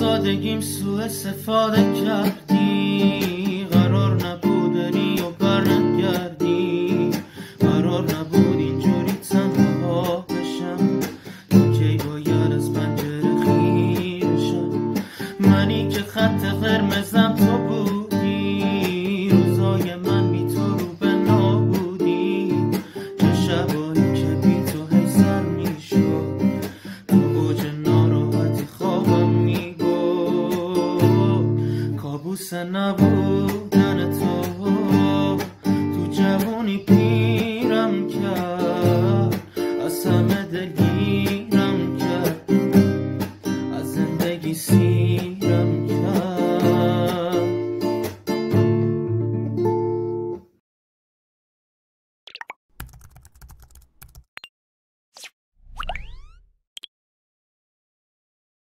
سادگیم سوء استفاده کردی. قرار نبود بری و بر نگردی قرار نبود اینجوری تنها بشم. تو کی باید از پنجره خیرشم منی که خط قرمزم تو بودی. روزای من بی تو رو به نابودی چه شبایی بوس نبودن تو تو جوانی پیرم کرد از همه دلگیرم کرد از زندگی سی